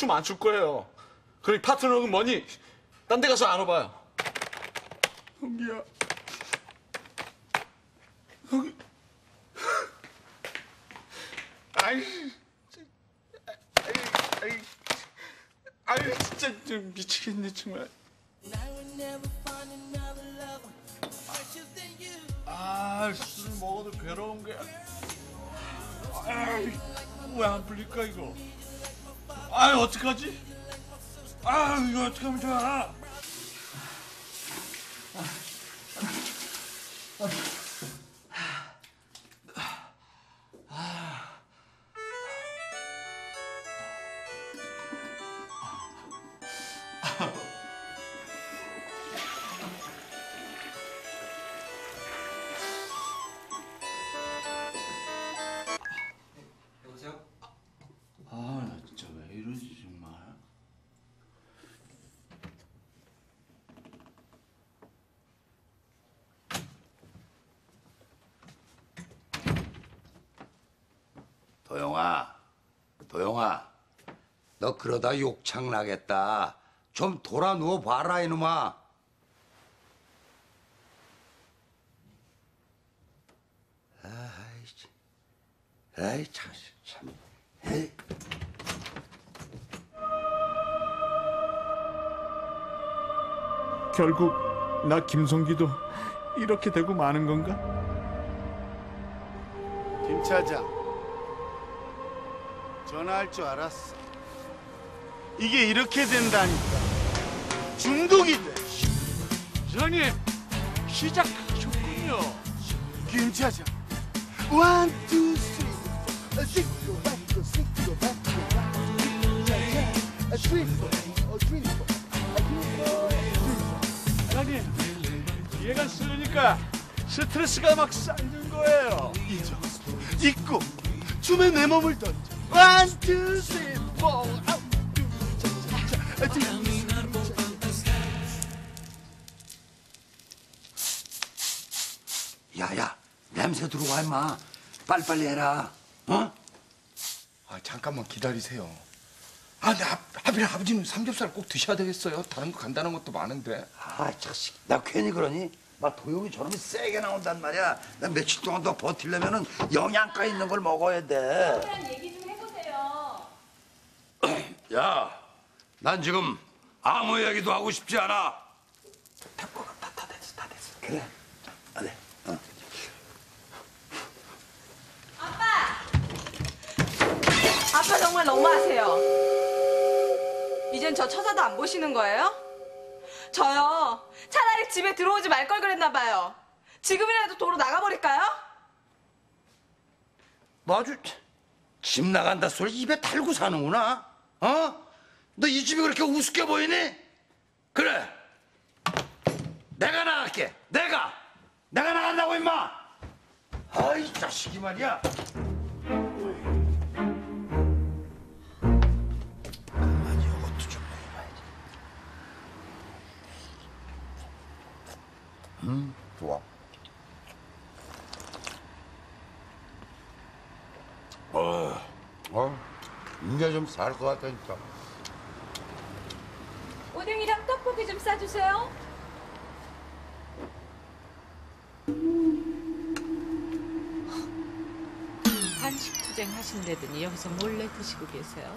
춤 안 출 거예요. 그러니 파트너는 뭐니? 딴 데 가서 안아봐요. 여기야. 여기. 아이, 아이, 아이, 아이, 진짜 좀 미치겠네 정말. 아, 술 먹어도 괴로운 게. 아이, 왜안 풀릴까 이거? 아, 어떡하지? 아, 이거 어떻게 하면 좋아? 도영아, 도영아, 너 그러다 욕창 나겠다. 좀 돌아 누워 봐라 이놈아. 아이, 참. 아이 참, 참. 에이. 결국 나 김성기도 이렇게 되고 마는 건가? 김 차장 전화할 줄 알았어. 이게 이렇게 된다니까. 중독이 돼. 전님 시작하셨군요. 김 차장 원, 투, 쓰리, 포, 바고 싱고 바고 짜자 쓰리, 포, 어, 쓰리, 포. 아니 얘가 쓰니까 스트레스가 막 쌓이는 거예요. 잊어. 잊고 춤에 내 몸을 던져 one, two, three, four, 아웃, two, 짜자자, 아, two, three, four, 야야, 냄새 들어와 임마. 빨리빨리 해라. 어? 아, 잠깐만 기다리세요. 아, 근데 하, 하필 아버지는 삼겹살 꼭 드셔야 되겠어요. 다른 거 간단한 것도 많은데. 아, 자식, 나 괜히 그러니? 막 도영이 저놈이 세게 나온단 말이야. 나 며칠 동안 더 버틸려면은 영양가 있는 걸 먹어야 돼. 그냥 얘기 좀. 야, 난 지금 아무 얘기도 하고 싶지 않아. 다, 다, 다 됐어, 다 됐어. 그래. 아, 네. 어. 아빠 정말 너무하세요. 이젠 저 쳐다도 안 보시는 거예요? 저요. 차라리 집에 들어오지 말 걸 그랬나 봐요. 지금이라도 도로 나가버릴까요? 뭐 아주 집 나간다 소리 입에 달고 사는구나. 어? 너 이 집이 그렇게 우습게 보이니? 그래. 내가 나갈게. 내가. 내가 나간다고 임마. 아이 자식이 말이야. 가만히 이것도 좀 좋아. 어, 어, 이제 좀 살 것 같다 진짜. 오뎅이랑 떡볶이 좀 싸주세요. 한식 투쟁 하신다더니 여기서 몰래 드시고 계세요?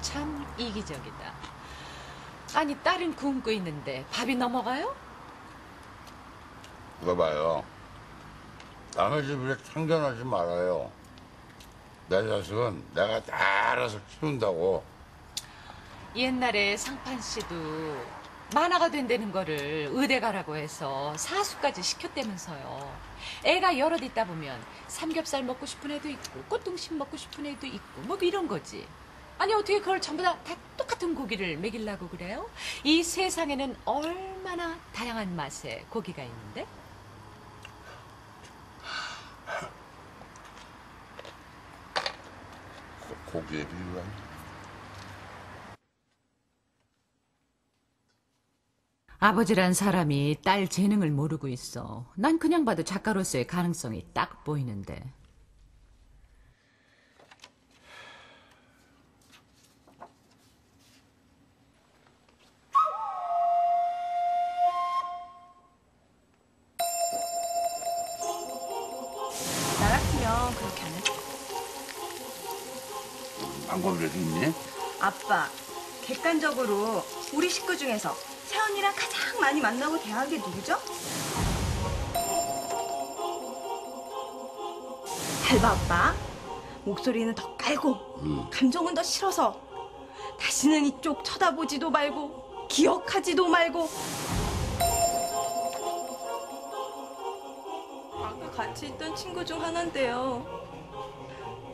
참 이기적이다. 아니 딸은 굶고 있는데 밥이 넘어가요? 이거 봐요. 남의 집에 참견하지 말아요. 내 자식은 내가 다 알아서 키운다고. 옛날에 상판 씨도 만화가 된다는 거를 의대 가라고 해서 사수까지 시켰다면서요. 애가 여럿 있다 보면 삼겹살 먹고 싶은 애도 있고 꽃등심 먹고 싶은 애도 있고 뭐 이런 거지. 아니 어떻게 그걸 전부 다, 다 똑같은 고기를 먹이려고 그래요? 이 세상에는 얼마나 다양한 맛의 고기가 있는데? 고기에 비유가. 아버지란 사람이 딸 재능을 모르고 있어. 난 그냥 봐도 작가로서의 가능성이 딱 보이는데. 방법이라도 있니? 아빠, 객관적으로 우리 식구 중에서 세연이랑 가장 많이 만나고 대화한 게 누구죠? 달바 아빠. 목소리는 더 깔고, 감정은 더 싫어서, 다시는 이쪽 쳐다보지도 말고, 기억하지도 말고. 아까 같이 있던 친구 중 하나인데요.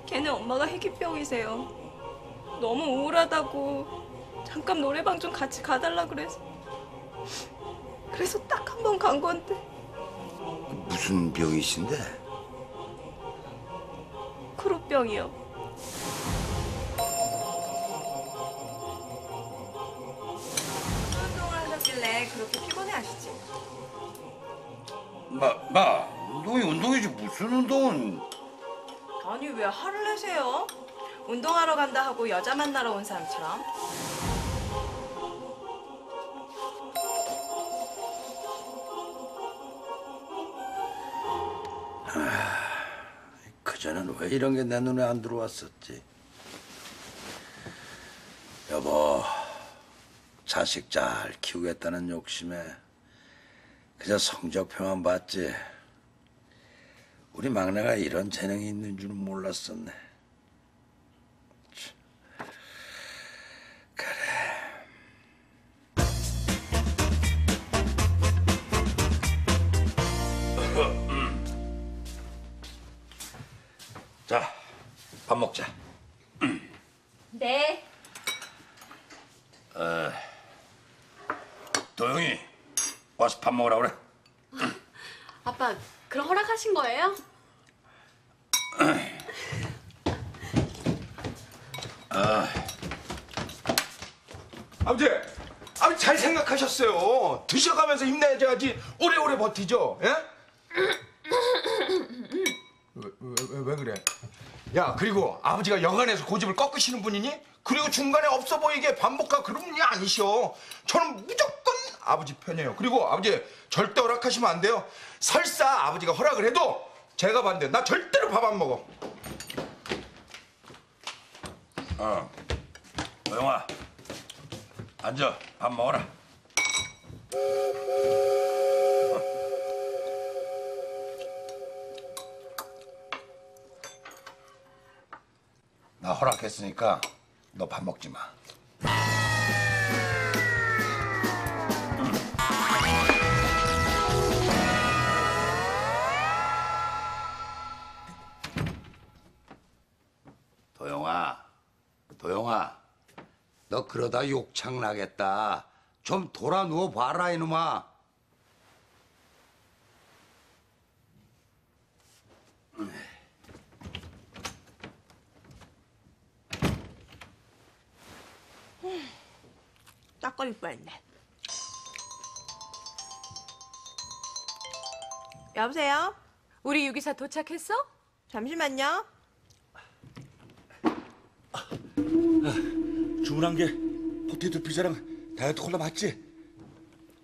걔는 엄마가 희귀병이세요. 너무 우울하다고 잠깐 노래방 좀 같이 가달라 그래서 그래서 딱 한 번 간 건데 무슨 병이신데? 크루병이요. 운동을 하셨길래 그렇게 피곤해하시지? 마, 마, 운동이 운동이지 무슨 운동은? 아니 왜 화를 내세요? 운동하러 간다 하고 여자 만나러 온 사람처럼. 그전엔 왜 이런 게 내 눈에 안 들어왔었지? 여보, 자식 잘 키우겠다는 욕심에 그저 성적표만 봤지. 우리 막내가 이런 재능이 있는 줄은 몰랐었네. 네. 도영이, 와서 밥 먹으라 그래. 아빠, 그럼 허락하신 거예요? 아버지, 아버지 잘 생각하셨어요. 드셔가면서 힘내줘야지 오래오래 버티죠. 예? 왜, 왜, 왜, 왜 그래? 야, 그리고 아버지가 여간에서 고집을 꺾으시는 분이니? 그리고 중간에 없어 보이게 반복하고 그런 분이 아니셔. 저는 무조건 아버지 편이에요. 그리고 아버지 절대 허락하시면 안 돼요. 설사 아버지가 허락을 해도 제가 반대. 나 절대로 밥 안 먹어. 어. 도영아, 앉아. 밥 먹어라. 나 허락했으니까 너 밥 먹지 마. 도영아, 도영아, 너 그러다 욕창 나겠다. 좀 돌아 누워 봐라 이놈아. 걸릴 뻔했네. 여보세요? 우리 유기사 도착했어? 잠시만요. 주문한 게 포테이토 피자랑 다이어트 콜라 맞지?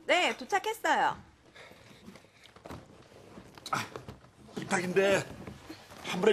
네, 도착했어요. 이탁인데 한 번에